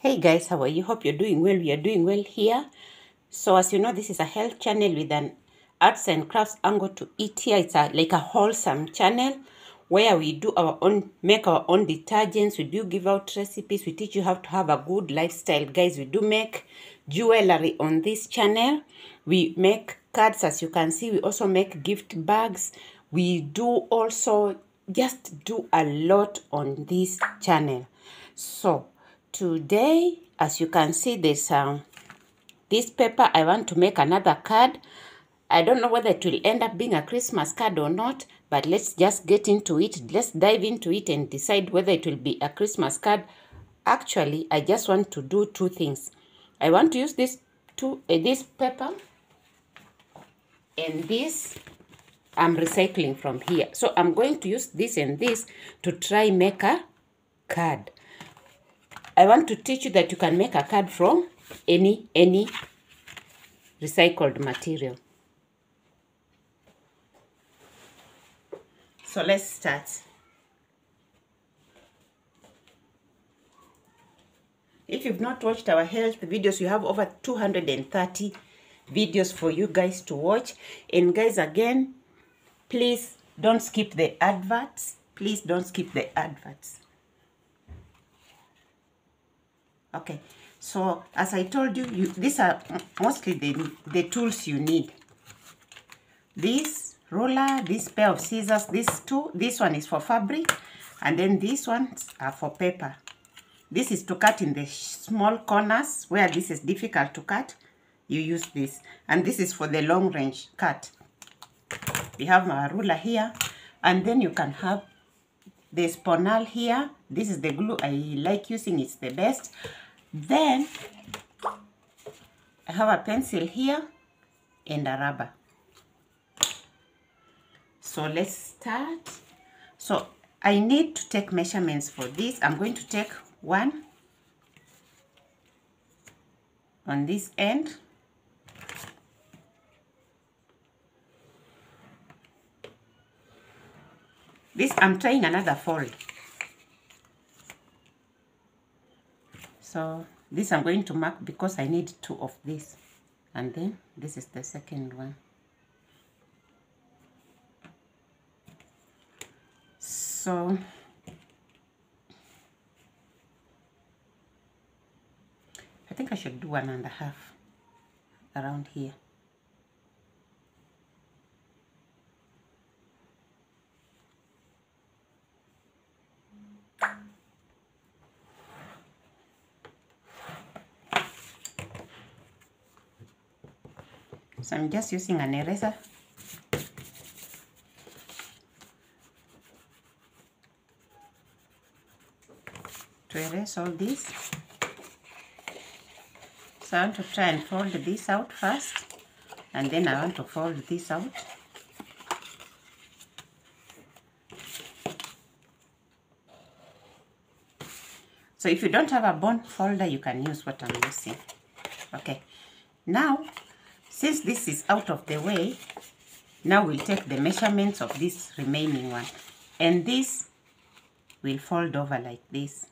Hey guys, how are you? Hope you're doing well. We are doing well here. So as you know, this is a health channel with an arts and crafts angle to it here. It's a, like a wholesome channel where we do our own, make our own detergents. We do give out recipes. We teach you how to have a good lifestyle. Guys, we do make jewelry on this channel. We make cards, as you can see. We also make gift bags. We do also just do a lot on this channel. So today, as you can see, this um, this paper. I want to make another card. I don't know whether it will end up being a Christmas card or not, but let's just get into it. Let's dive into it and decide whether it will be a Christmas card. Actually, I just want to do two things. I want to use this two uh, this paper and this I'm recycling from here. So I'm going to use this and this to try make a card. I want to teach you that you can make a card from any any recycled material. So let's start. If you've not watched our health videos, you have over 230 videos for you guys to watch. And guys, again, please don't skip the adverts. Please don't skip the adverts. Okay, so as I told you, you these are mostly the, the tools you need. This ruler, this pair of scissors, these two, this one is for fabric, and then these ones are for paper. This is to cut in the small corners where this is difficult to cut. You use this. And this is for the long range cut. We have our ruler here. And then you can have the sponal here. This is the glue I like using. It's the best. Then I have a pencil here and a rubber. So let's start. So I need to take measurements for this. I'm going to take one on this end this I'm trying another fold so this I'm going to mark because I need two of this and then this is the second one. So I think I should do one and a half around here. I'm just using an eraser to erase all this. So I want to try and fold this out first and then I want to fold this out. So if you don't have a bone folder, you can use what I'm using. Okay. Now, since this is out of the way, now we'll take the measurements of this remaining one. And this will fold over like this.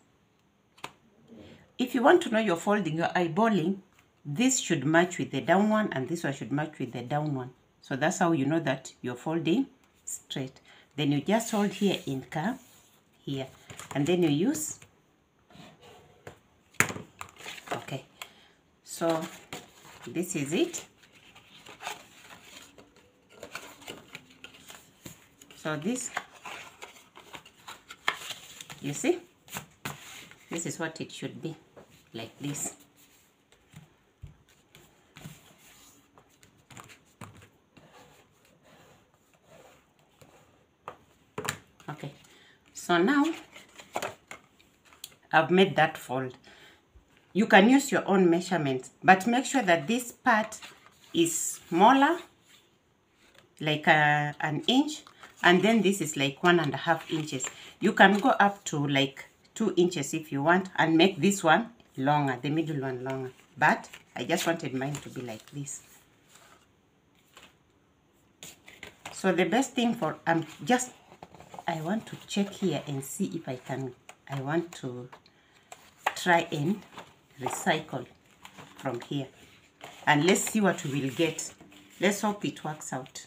If you want to know you're folding, you're eyeballing, this should match with the down one and this one should match with the down one. So that's how you know that you're folding straight. Then you just hold here in curve, here. And then you use, okay. So this is it. So this, you see, this is what it should be, like this. Okay, so now I've made that fold. You can use your own measurements, but make sure that this part is smaller, like a, an inch, and then this is like one and a half inches. You can go up to like two inches if you want and make this one longer, the middle one longer. But I just wanted mine to be like this. So the best thing for, I'm um, just, I want to check here and see if I can, I want to try and recycle from here and let's see what we will get let's hope it works out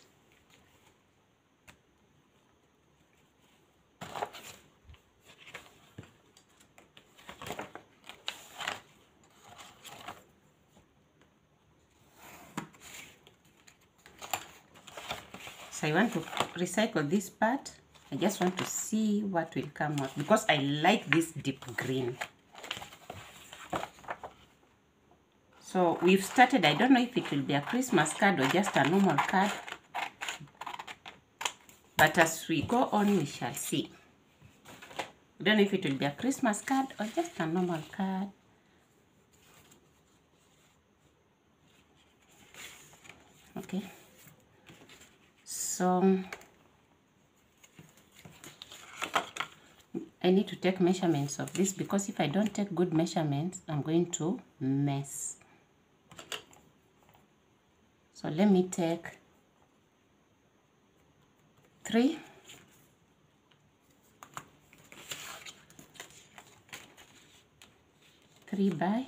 so I want to recycle this part. I just want to see what will come out because I like this deep green. So we've started I don't know if it will be a Christmas card or just a normal card. But as we go on we shall see. I don't know if it will be a Christmas card or just a normal card okay so I need to take measurements of this because if I don't take good measurements I'm going to mess. So let me take three. Three by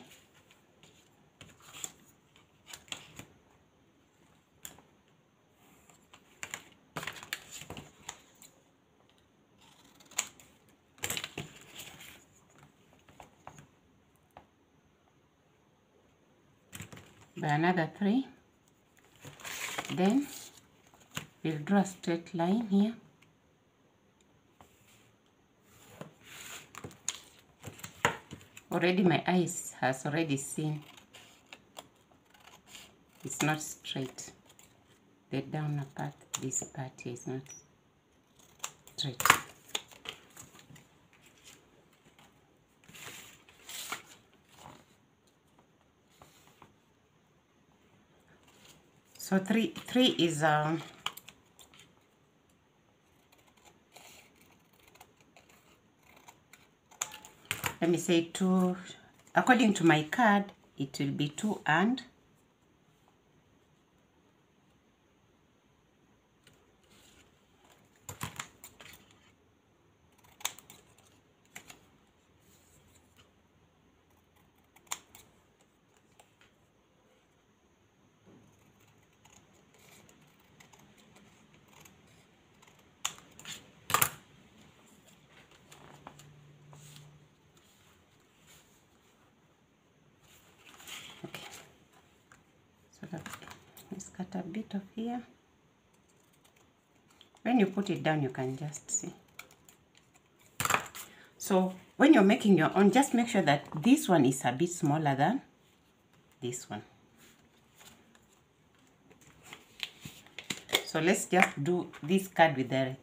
another three. Then we'll draw a straight line here. Already my eyes has already seen. It's not straight. The down part this part is not straight so three three is um let me say two. According to my card it will be two and okay so that let's cut a bit of here when you put it down you can just see. So when you're making your own just make sure that this one is a bit smaller than this one. So let's just do this card with the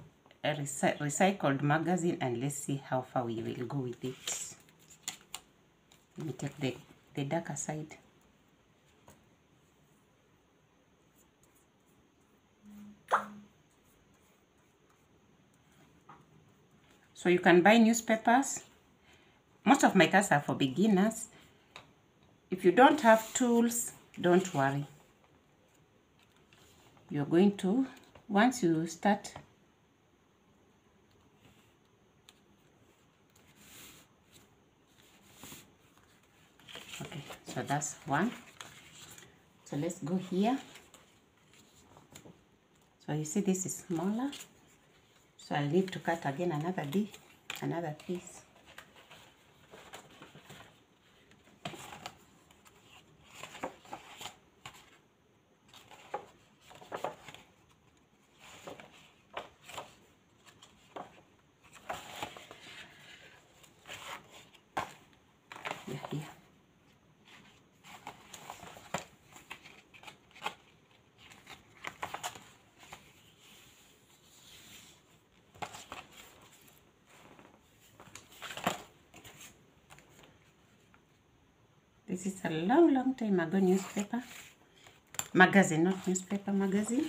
recycled magazine and let's see how far we will go with it. Let me take the the darker side So you can buy newspapers. Most of my are for beginners. If you don't have tools, don't worry. You're going to, once you start Okay, so that's one. So let's go here. So you see this is smaller. So I need to cut again another D, another piece. This is a long, long time ago newspaper. Magazine, not newspaper, magazine.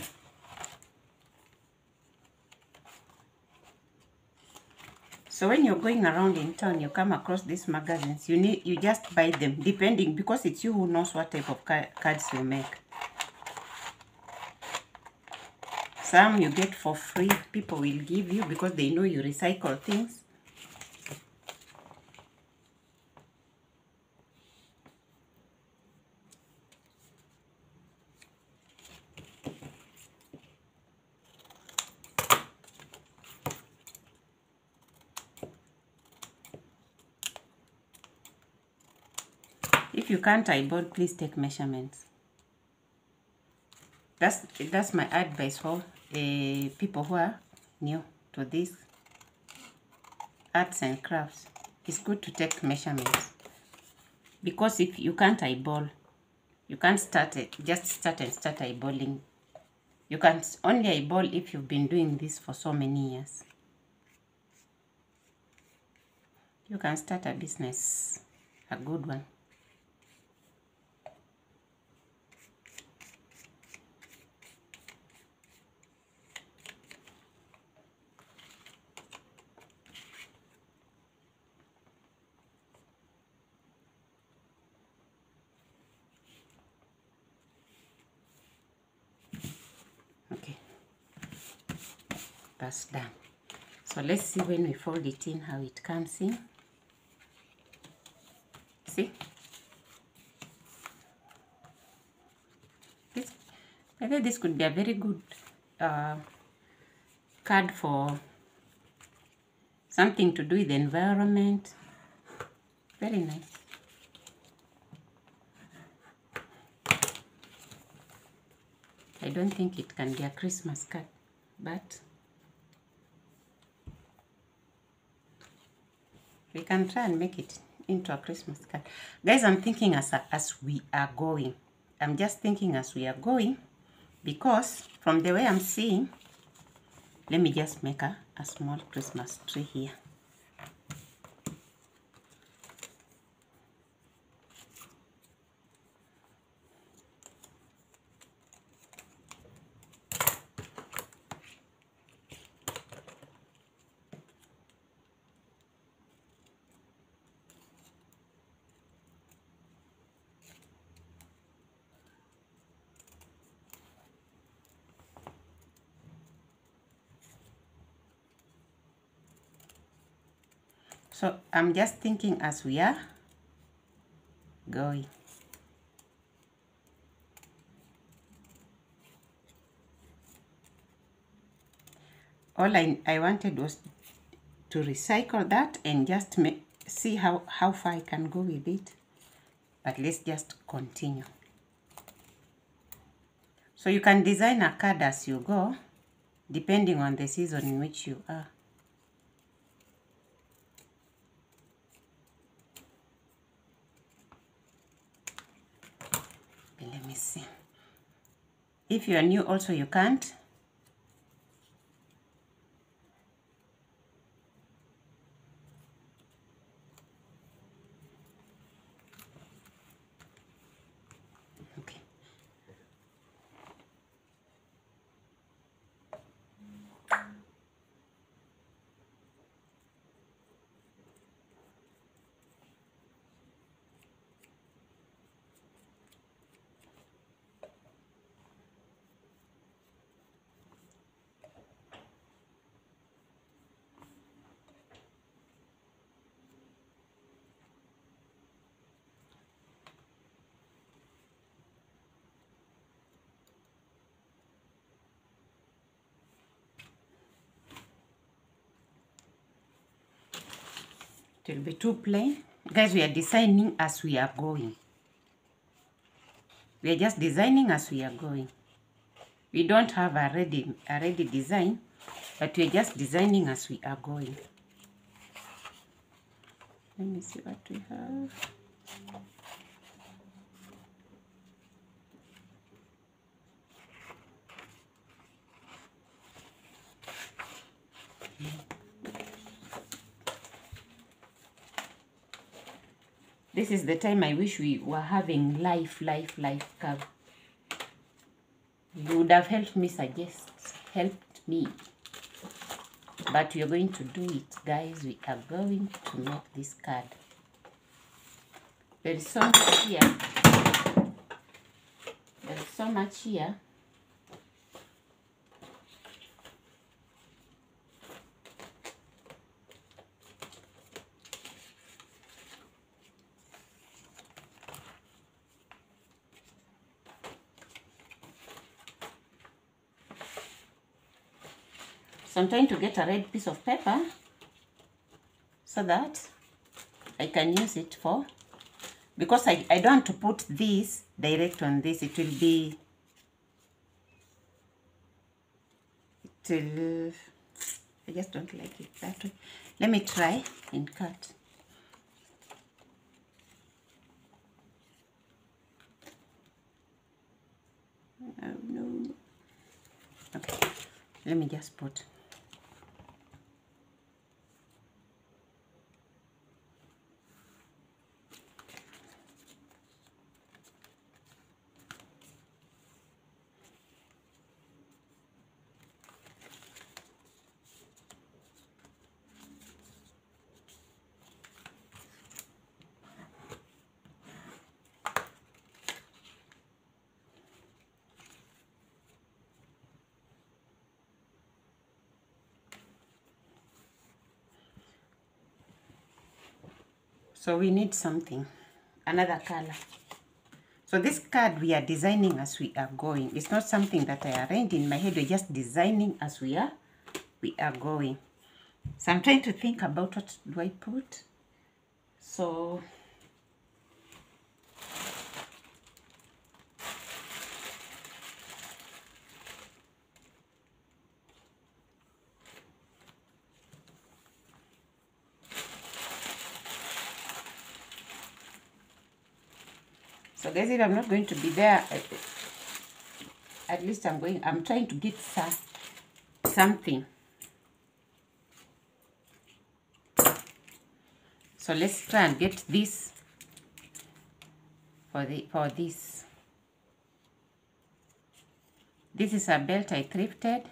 So when you're going around in town, you come across these magazines. You need, you just buy them, depending because it's you who knows what type of ca cards you make. Some you get for free. People will give you because they know you recycle things. You can't eyeball, please take measurements. That's that's my advice for uh, people who are new to this arts and crafts. It's good to take measurements because if you can't eyeball, you can't start it. Just start and start eyeballing. You can only eyeball if you've been doing this for so many years. You can start a business, a good one. Done. So let's see when we fold it in how it comes in. See? This, I think this could be a very good uh, card for something to do with the environment. Very nice. I don't think it can be a Christmas card, but we can try and make it into a Christmas card. Guys, I'm thinking as, as we are going. I'm just thinking as we are going because from the way I'm seeing, let me just make a, a small Christmas tree here. So I'm just thinking as we are going. All I, I wanted was to recycle that and just see how, how far I can go with it. But let's just continue. So you can design a card as you go, depending on the season in which you are. let me see. If you are new also you can't it will be too plain. Guys we are designing as we are going. We are just designing as we are going. We don't have a ready a ready design but we are just designing as we are going. Let me see what we have This is the time I wish we were having life, life, life curve. You would have helped me suggest, helped me. But we are going to do it, guys. We are going to make this card. There is so much here. There is so much here. I'm trying to get a red piece of paper so that I can use it for because I, I don't want to put this direct on this. It will be it will I just don't like it that way. Let me try and cut. Oh no. Okay let me just put So we need something, another color. So this card we are designing as we are going. It's not something that I arranged in my head. We're just designing as we are, we are going. So I'm trying to think about what do I put. So So guys, if I'm not going to be there, at least I'm going, I'm trying to get some, something. So let's try and get this for the for this. This is a belt I thrifted.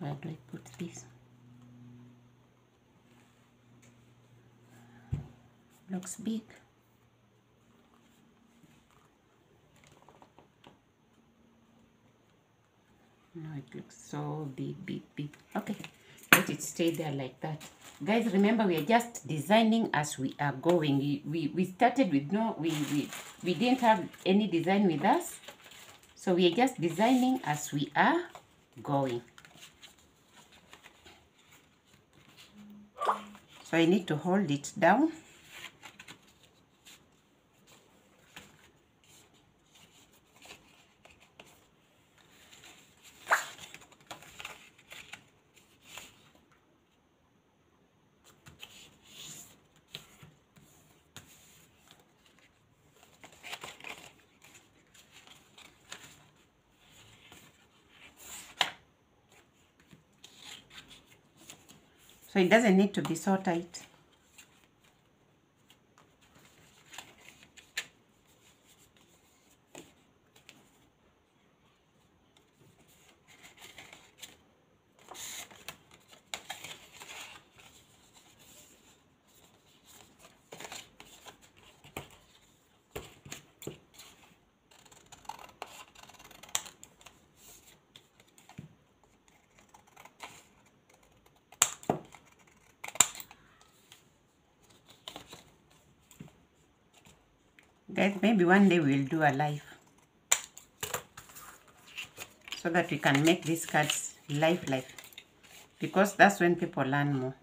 Where do I put this? Looks big. No, it looks so big, big, big. Okay, let it stay there like that. Guys, remember we are just designing as we are going. We, we, we started with no, we, we, we didn't have any design with us. So we are just designing as we are going. So I need to hold it down. So it doesn't need to be so tight. Maybe one day we'll do a live. So that we can make these cards live live. Because that's when people learn more.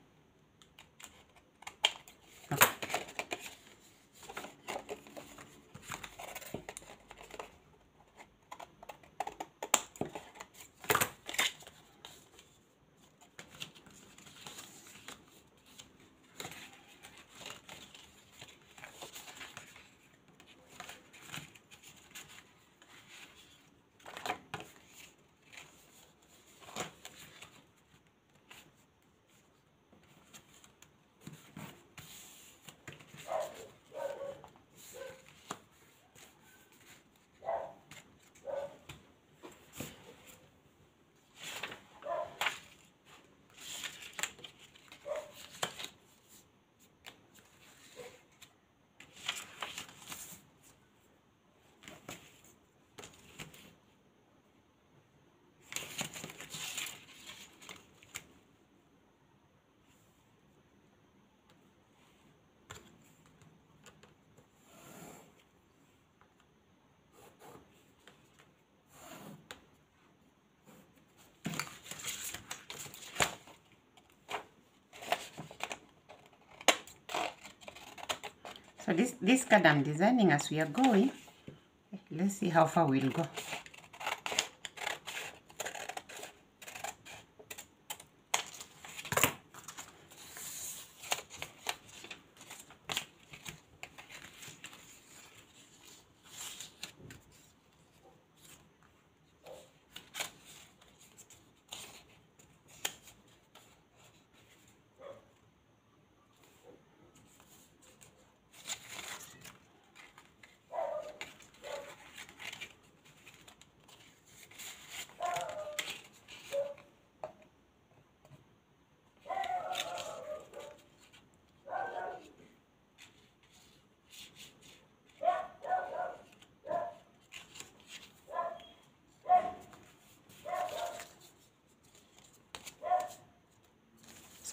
So this, this card I'm designing as we are going. Let's see how far we'll go.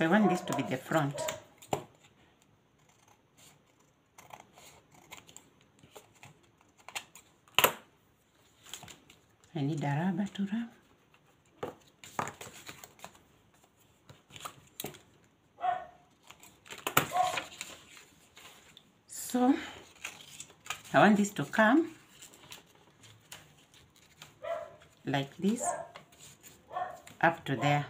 So I want this to be the front. I need a rubber to rub. So I want this to come like this up to there.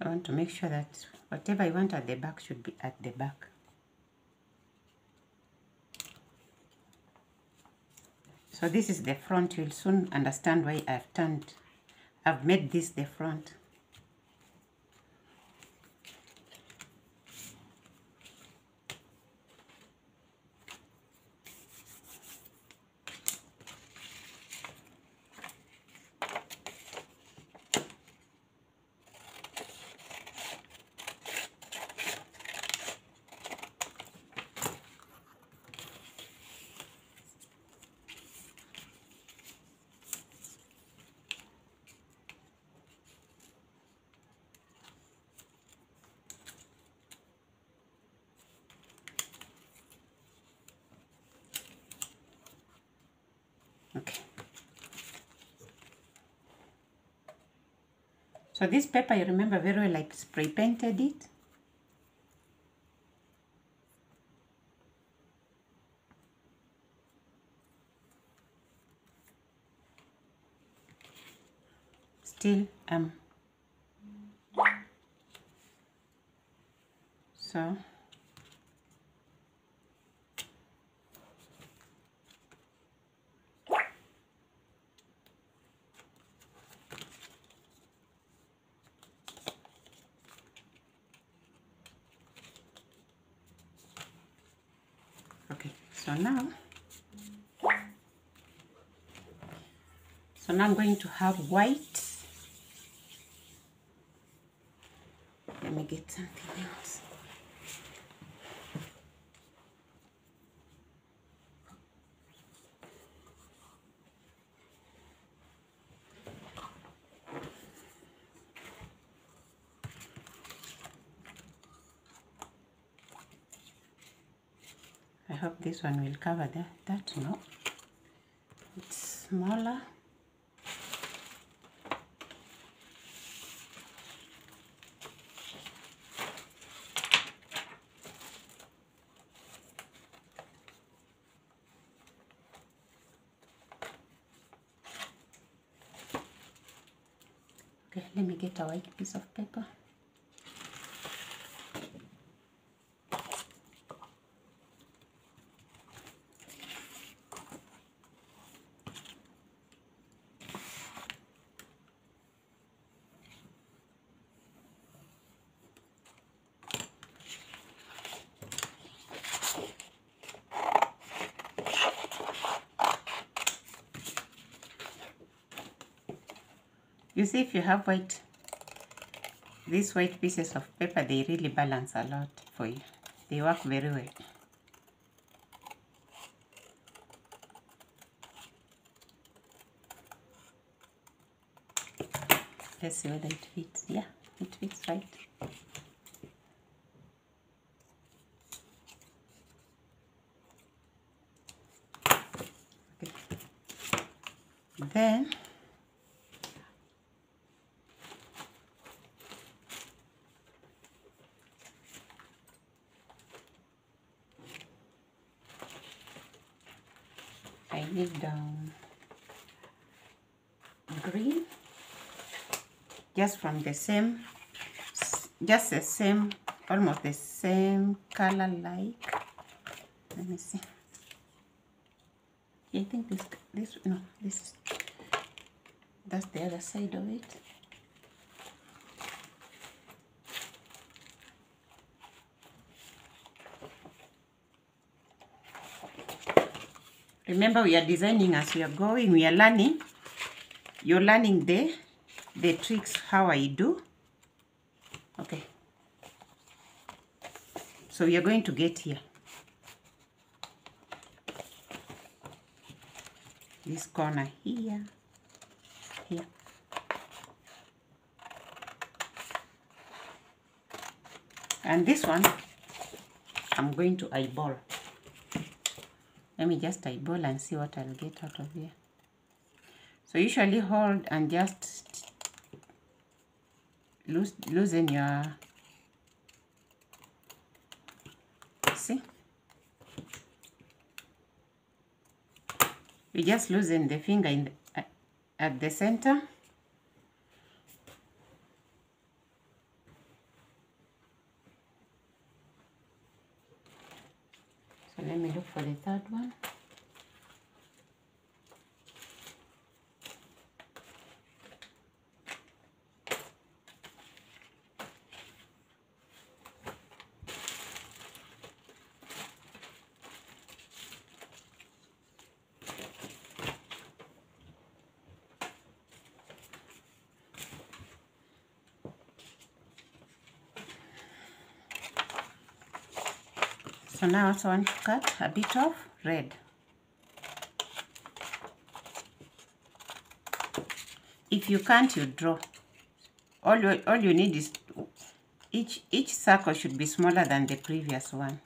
I want to make sure that whatever I want at the back should be at the back. So this is the front. You'll soon understand why I've turned, I've made this the front. Okay. So this paper, you remember very well, I spray painted it. Still, um, so okay so now so now i'm going to have white let me get something else I hope this one will cover that. That no, it's smaller. a white piece of paper. You see if you have white these white pieces of paper, they really balance a lot for you. They work very well. Let's see whether it fits. Yeah, it fits right. Okay. Then I need um, green just from the same just the same almost the same color like let me see. I think this this no this that's the other side of it. Remember we are designing as we are going we are learning. You're learning the the tricks how I do. Okay. So we are going to get here. This corner here. Here. And this one I'm going to eyeball. Let me just eyeball and see what I'll get out of here. So usually hold and just loose, loosen your see you just loosen the finger in the, at the center. So let me look for the third one So now I also want to cut a bit of red. If you can't, you draw. All you, all you need is each each circle should be smaller than the previous one.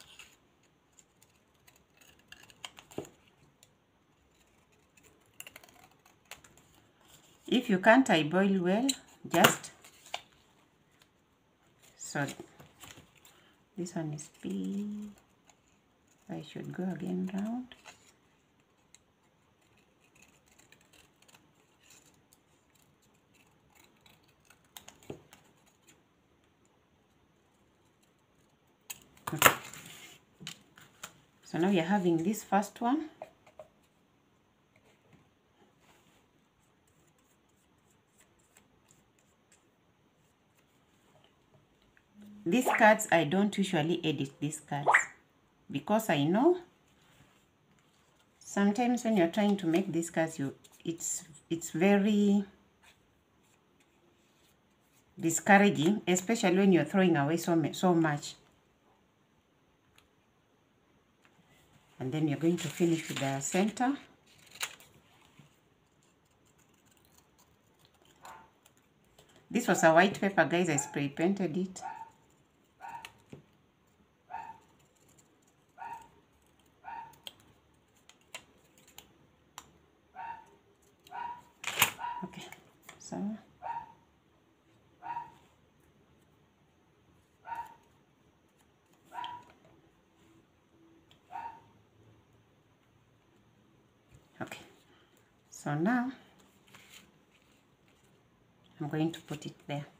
If you can't I boil well, just so this one is B. I should go again round. So now we are having this first one. These cards, I don't usually edit these cards because I know sometimes when you're trying to make these cards, you it's it's very discouraging, especially when you're throwing away so, so much. And then you're going to finish with the center. This was a white paper, guys. I spray painted it. Okay, okay, so now I'm going to put it there.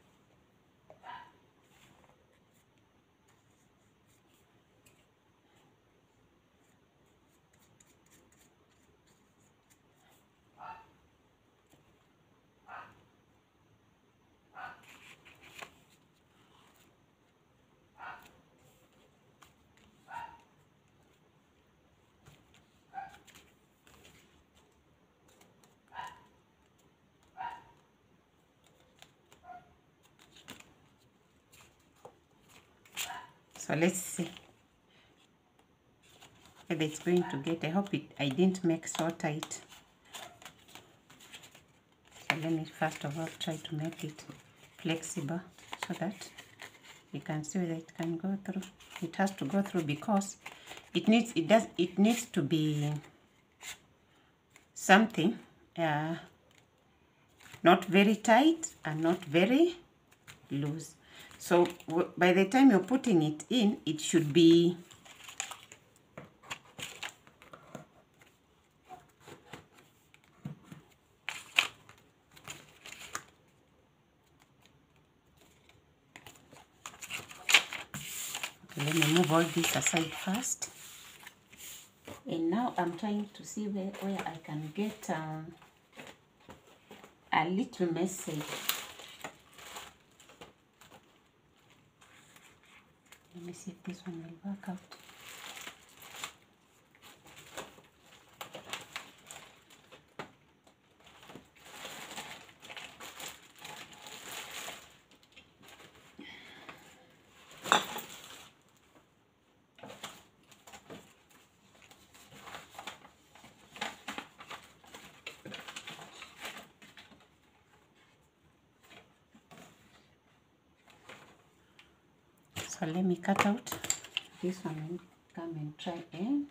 So let's see whether it's going to get. I hope it I didn't make so tight. So let me first of all try to make it flexible so that you can see whether it can go through. It has to go through because it needs it does it needs to be something uh, not very tight and not very loose so by the time you're putting it in it should be let me move all this aside first. And now I'm trying to see where, where I can get um, a little message ሴት ይዞ ነው so let me cut out. This one and come and try in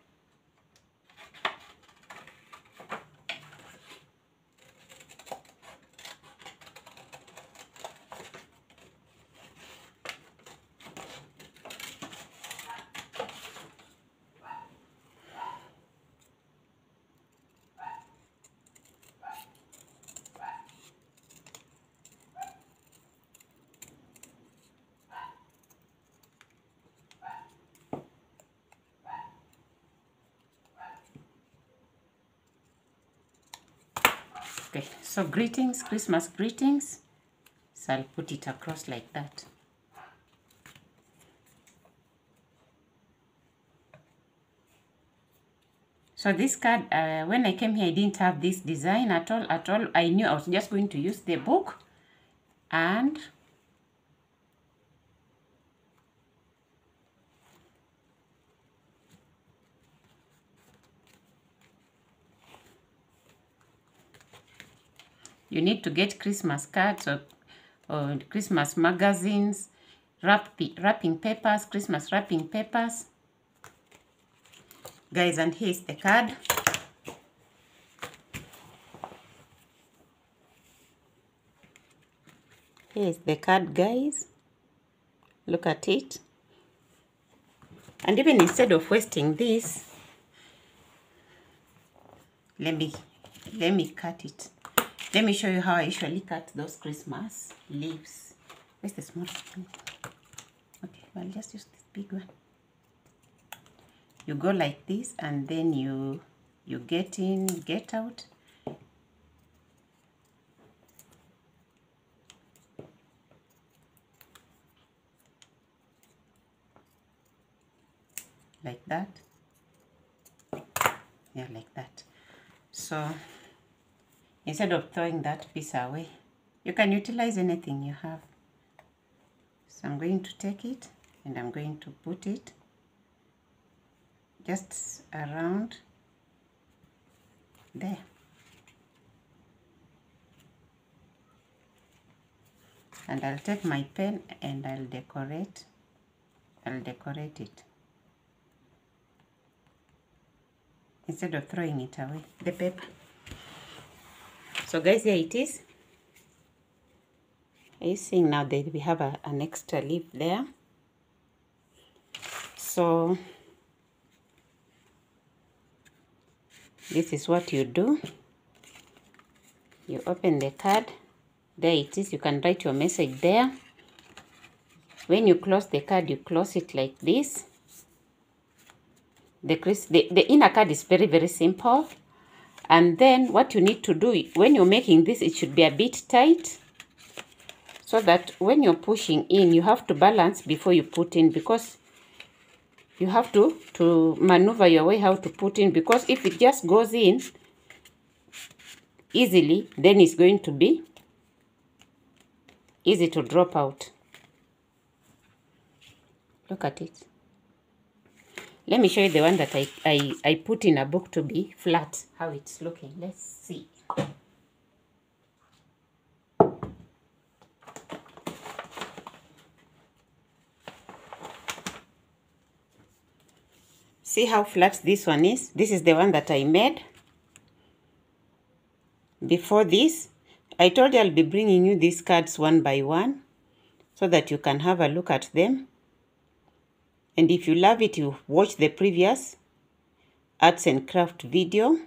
so greetings, Christmas greetings. So I'll put it across like that. So this card, uh, when I came here, I didn't have this design at all, at all. I knew I was just going to use the book and you need to get Christmas cards or, or Christmas magazines, wrap, wrapping papers, Christmas wrapping papers. Guys, and here's the card. Here's the card, guys. Look at it. And even instead of wasting this, let me let me cut it. Let me show you how I usually cut those Christmas leaves. Where's the small one? Okay, I'll just use this big one. You go like this and then you you get in, get out. Like that. Yeah, like that. So instead of throwing that piece away you can utilize anything you have. So I'm going to take it and I'm going to put it just around there. And I'll take my pen and I'll decorate I'll decorate it. Instead of throwing it away the paper so guys here it is. Are you seeing now that we have a, an extra leaf there? So this is what you do. You open the card. There it is. You can write your message there. When you close the card you close it like this. The, the, the inner card is very very simple and then what you need to do when you're making this it should be a bit tight so that when you're pushing in you have to balance before you put in because you have to to maneuver your way how to put in because if it just goes in easily then it's going to be easy to drop out Look at it. Let me show you the one that I, I, I put in a book to be flat, how it's looking. Let's see. See how flat this one is? This is the one that I made. Before this, I told you I'll be bringing you these cards one by one so that you can have a look at them. And if you love it, you watch the previous arts and craft video.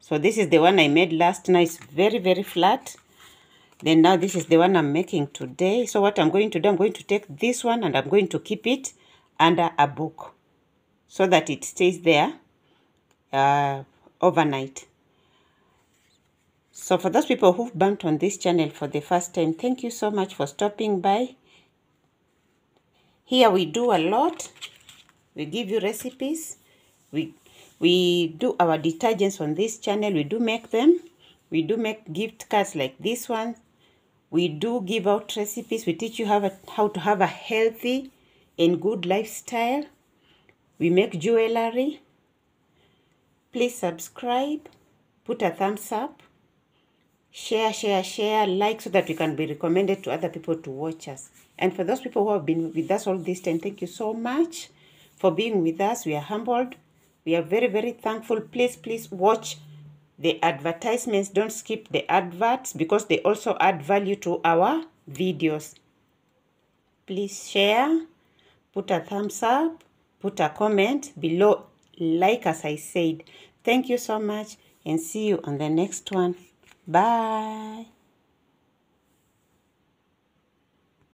So this is the one I made last night. It's very, very flat. Then now this is the one I'm making today. So what I'm going to do, I'm going to take this one and I'm going to keep it under a book so that it stays there uh, overnight. So for those people who've bumped on this channel for the first time, thank you so much for stopping by. Here we do a lot. We give you recipes. We, we do our detergents on this channel. We do make them. We do make gift cards like this one. We do give out recipes. We teach you how, how to have a healthy and good lifestyle. We make jewelry. Please subscribe, put a thumbs up, share, share, share, like so that we can be recommended to other people to watch us. And for those people who have been with us all this time, thank you so much for being with us. We are humbled. We are very, very thankful. Please, please watch the advertisements. Don't skip the adverts because they also add value to our videos. Please share, put a thumbs up, put a comment below like as I said. Thank you so much and see you on the next one. Bye.